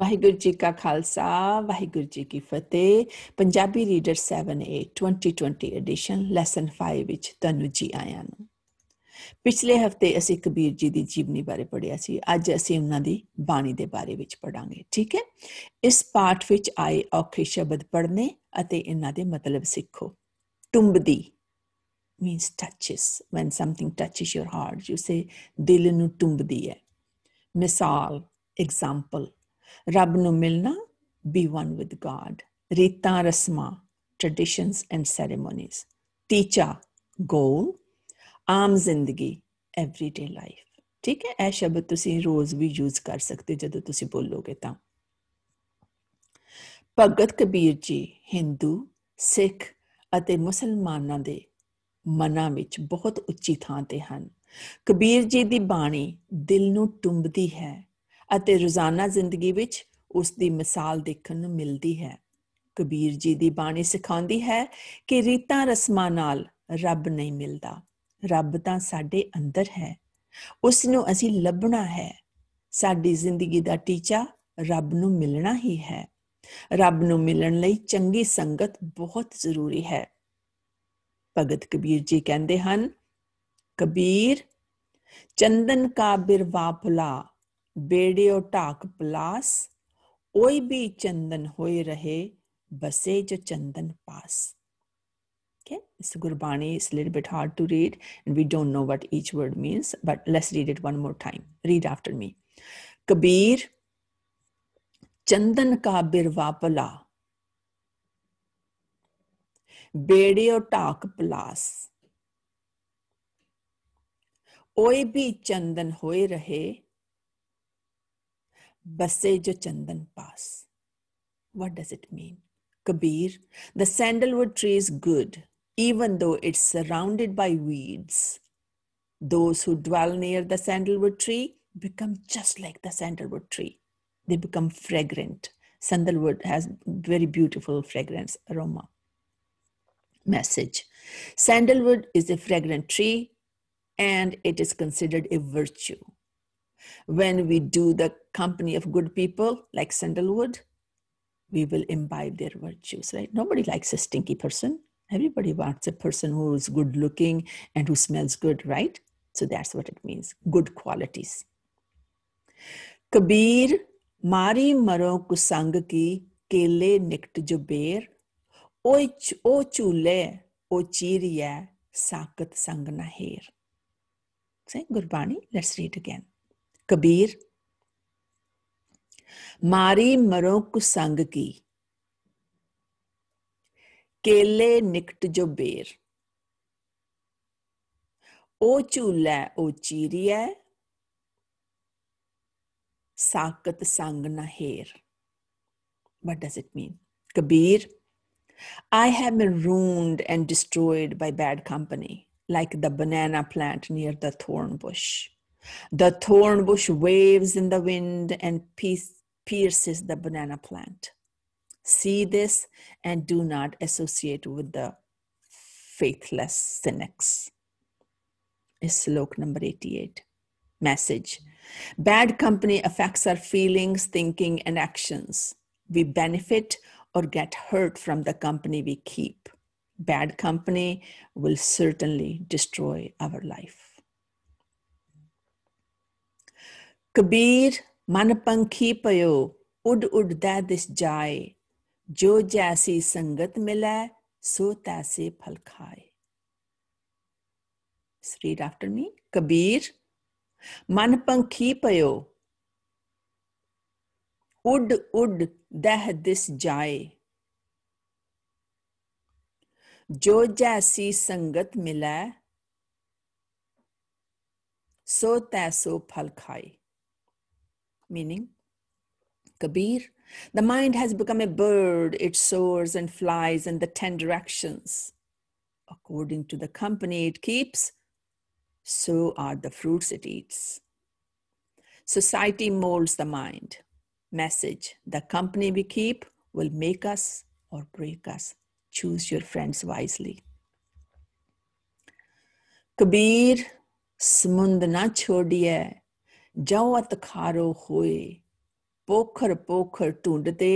ਵਾਹਿਗੁਰੂ ਜੀ ਕਾ ਖਾਲਸਾ, ਵਾਹਿਗੁਰੂ ਜੀ ਕੀ ਫਤਿਹ। Punjabi reader 7a 2020 edition lesson 5 ਵਿੱਚ ਤੁਹਾਨੂੰ ਜੀ ਆਇਆਂ ਨੂੰ। ਪਿਛਲੇ ਹਫ਼ਤੇ ਅਸੀਂ ਕਬੀਰ ਜੀ ਦੀ ਜੀਵਨੀ ਬਾਰੇ ਪੜ੍ਹਿਆ ਸੀ, ਅੱਜ ਅਸੀਂ ਉਹਨਾਂ ਦੀ ਬਾਣੀ ਦੇ ਬਾਰੇ ਵਿੱਚ ਪੜਾਂਗੇ ਠੀਕ ਹੈ? ਇਸ ਪਾਠ ਵਿੱਚ ਆਏ ਔਖੇ ਸ਼ਬਦ ਪੜ੍ਹਨੇ ਅਤੇ ਇਹਨਾਂ ਦੇ ਮਤਲਬ ਸਿੱਖੋ। ਟੁੰਬਦੀ means touches, when something touches your heart, you say ਦਿਲ ਨੂੰ ਟੁੰਬਦੀ ਹੈ। ਮਿਸਾਲ ਐਗਜ਼ਾਮਪਲ ਰੱਬ ਨੂੰ ਮਿਲਣਾ ਬੀ ਵਨ ਵਿਦ God. ਰੀਤਾਂ, ਰਸਮਾਂ, traditions and ceremonies. ਟੀਚਾ goal, ਆਮ ਜ਼ਿੰਦਗੀ, everyday ਲਾਈਫ ਠੀਕ ਹੈ, ਇਹ ਸ਼ਬਦ ਤੁਸੀਂ ਰੋਜ਼ ਵੀ ਯੂਜ਼ ਕਰ ਸਕਦੇ ਜਦੋਂ ਤੁਸੀਂ ਬੋਲੋਗੇ ਤਾਂ। ਭਗਤ ਕਬੀਰ ਜੀ ਹਿੰਦੂ ਸਿੱਖ ਅਤੇ ਮੁਸਲਮਾਨਾਂ ਦੇ ਮਨਾਂ ਵਿੱਚ ਬਹੁਤ ਉੱਚੀ ਥਾਂ ਤੇ ਹਨ। ਕਬੀਰ ਜੀ ਦੀ ਬਾਣੀ ਦਿਲ ਨੂੰ ਟੁੰਬਦੀ ਹੈ ਅਤੇ ਰੋਜ਼ਾਨਾ ਜ਼ਿੰਦਗੀ ਵਿੱਚ ਉਸ ਦੀ ਮਿਸਾਲ ਦੇਖਣ ਨੂੰ ਮਿਲਦੀ ਹੈ। ਕਬੀਰ ਜੀ ਦੀ ਬਾਣੀ ਸਿਖਾਉਂਦੀ ਹੈ ਕਿ ਰੀਤਾਂ ਰਸਮਾਂ ਨਾਲ ਰੱਬ ਨਹੀਂ ਮਿਲਦਾ। ਰੱਬ ਤਾਂ ਸਾਡੇ ਅੰਦਰ ਹੈ। ਉਸ ਨੂੰ ਅਸੀਂ ਲੱਭਣਾ ਹੈ। ਸਾਡੀ ਜ਼ਿੰਦਗੀ ਦਾ ਟੀਚਾ ਰੱਬ ਨੂੰ ਮਿਲਣਾ ਹੀ ਹੈ। ਰੱਬ ਨੂੰ ਮਿਲਣ ਲਈ ਚੰਗੀ ਸੰਗਤ ਬਹੁਤ ਜ਼ਰੂਰੀ ਹੈ। ਭਗਤ ਕਬੀਰ ਜੀ ਕਹਿੰਦੇ ਹਨ, ਕਬੀਰ, ਚੰਦਨ ਕਾ ਬਿਰਵਾ ਫੁਲਾ बेड़ियो टाक पलास ओई भी चंदन होए रहे बसे जो चंदन पास okay it's gurbani it's a little bit hard to read and we don't know what each word means but let's read it one more time read after me kabir चंदन का बिरवा पला बेड़ियो टाक पलास ओए भी चंदन होए रहे Base jo chandan pass. What does it mean? Kabir, the sandalwood tree is good, even though it's surrounded by weeds. Those who dwell near the sandalwood tree become just like the sandalwood tree. They become fragrant. Sandalwood has very beautiful fragrance aroma. Message Sandalwood is a fragrant tree and it is considered a virtue when we do the company of good people like sandalwood, we will imbibe their virtues, right? Nobody likes a stinky person. Everybody wants a person who is good looking and who smells good, right? So that's what it means good qualities. Kabir, Mari maro kusang ki kele nikt jo ber, o chule o chiriya sakat sang naher. Say Gurbani, let's read again. Kabir, ਮਾਰੀ ਮਰੋ ਕੁਸੰਗ ਕੀ ਕੇਲੇ ਨਿਕਟ o ਬੇਰ ਉਹ ਚੂਲਾ ਉਹ ਚੀਰੀਐ ਸਾਕਤ what does it mean? kabir i have been ruined and destroyed by bad company like the banana plant near the thorn bush. The thorn bush waves in the wind and pierces the banana plant. See this and do not associate with the faithless cynics. Is slok number 88. Message Bad company affects our feelings, thinking, and actions. We benefit or get hurt from the company we keep. Bad company will certainly destroy our life. Kabir मन पंखी पयो, उड उड उड़दा this जाए। जो जैसी संगत मिले, सो तैसे फल खाए। Read after मी कबीर। मन पंखी payo उड उड दह दिस जाए। जो जैसी संगत मिले, सो तैसो फल खाए। Meaning Kabir, the mind has become a bird, it soars and flies in the ten directions. According to the company it keeps, so are the fruits it eats. Society molds the mind. Message The company we keep will make us or break us. Choose your friends wisely. Kabir, na chodiye, जाओ तखारो होए, पोखर पोखर ढूंढते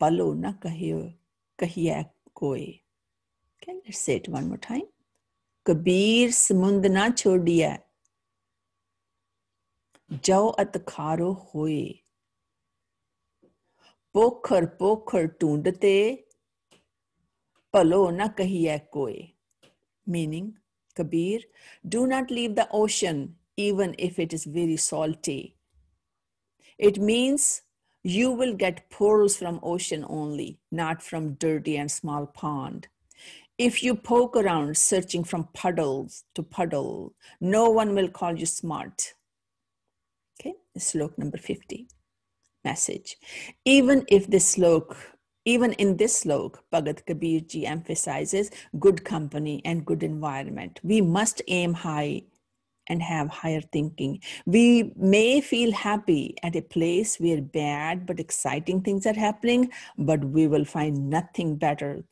पलो न कहियो कहिए कोए। Can let's say it one more time Kabir समुंद ना छोड़िया जाओ अतखारो होए। पोखर पोखर ढूंढते पलो न कहिए कोए। Meaning Kabir do not leave the ocean even if it is very salty. It means you will get pearls from ocean only, not from dirty and small pond. If you poke around searching from puddles to puddle, no one will call you smart. Okay, slok number 50. Message. Even if this slok even in this slok, Bhagat Kabir ji emphasizes good company and good environment. We must aim high and have higher thinking. We may feel happy at a place where bad but exciting things are happening, but we will find nothing better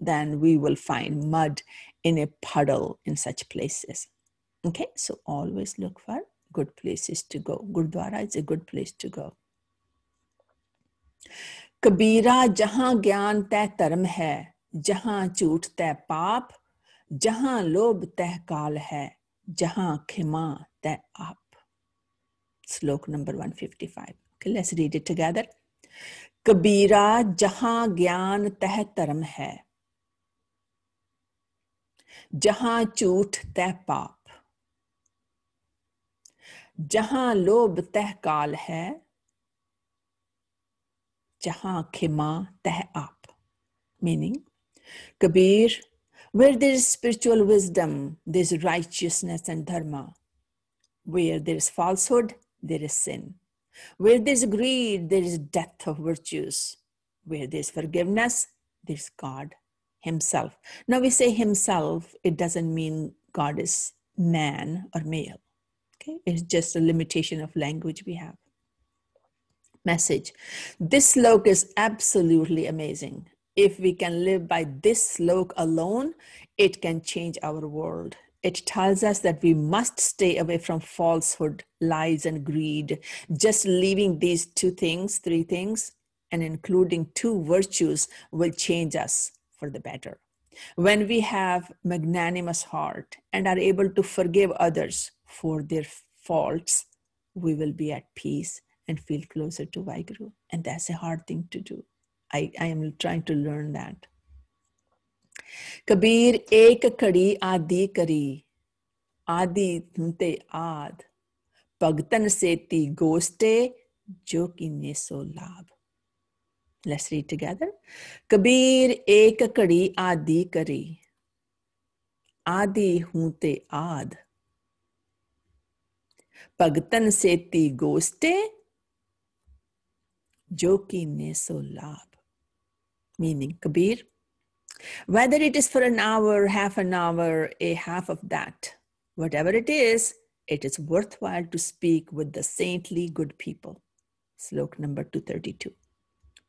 than we will find mud in a puddle in such places. Okay, so always look for good places to go. Gurdwara is a good place to go. कबीरा जहां ज्ञान तय धर्म है जहां झूठ तय पाप जहां लोभ तय काल है जहाँ आँखें माँ आप श्लोक number 155 okay let's read it together Kabira, जहाँ ज्ञान तह धर्म है, जहाँ झूठ तह पाप, जहाँ लोभ तह काल है, जहाँ खिमा तह आप. Meaning Kabir where there is spiritual wisdom, there is righteousness and dharma. Where there is falsehood, there is sin. Where there is greed, there is death of virtues. Where there is forgiveness, there is God Himself. Now we say Himself, it doesn't mean God is man or male. Okay, it's just a limitation of language we have message. This slok is absolutely amazing. If we can live by this slok alone, it can change our world. It tells us that we must stay away from falsehood, lies, and greed. Just leaving these two things, three things, and including two virtues will change us for the better. When we have magnanimous heart and are able to forgive others for their faults, we will be at peace and feel closer to Vaheguru. And that's a hard thing to do. I, I am trying to learn that. Kabir एक खड़ी आदि करी आदि तुमते आद भगतन सेती गोस्टे जो किन्ने सो लाभ Let's read together. कबीर एक कड़ी आदि करी आदि हूँ ते आद भगतन सेती गोस्टे जो किन्ने सो लाभ meaning Kabir. Whether it is for an hour, half an hour, a half of that, whatever it is, it is worthwhile to speak with the saintly good people. Slok number 232.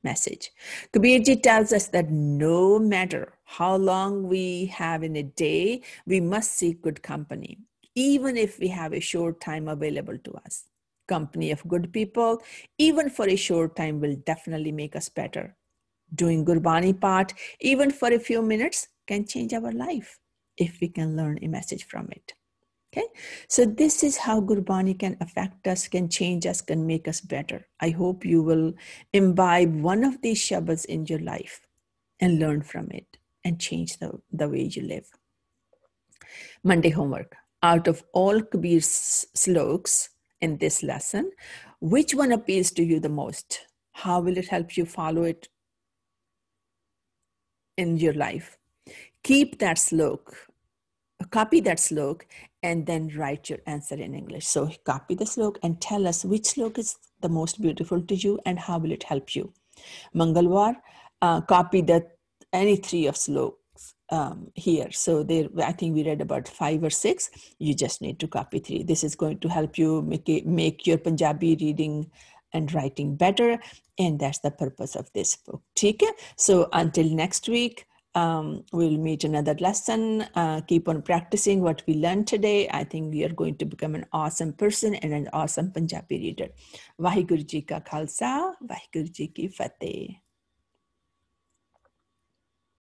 Message. Kabirji tells us that no matter how long we have in a day, we must seek good company, even if we have a short time available to us company of good people, even for a short time, will definitely make us better. Doing Gurbani part, even for a few minutes, can change our life if we can learn a message from it. Okay, so this is how Gurbani can affect us, can change us, can make us better. I hope you will imbibe one of these Shabads in your life and learn from it and change the, the way you live. Monday homework. Out of all Kabir's sloks, in this lesson. Which one appeals to you the most? How will it help you follow it in your life? Keep that slok, copy that slok, and then write your answer in English. So copy the slok and tell us which slok is the most beautiful to you and how will it help you. Mangalwar, uh, copy the any three of slok um, here. So there, I think we read about five or six. You just need to copy three. This is going to help you make it, make your Punjabi reading and writing better, and that's the purpose of this book. Okay. So until next week, Um, we'll meet another lesson. Uh, keep on practicing what we learned today. I think you're going to become an awesome person and an awesome Punjabi reader. Vaheguru Ji ka Khalsa, Vaheguru Ji ki Fateh.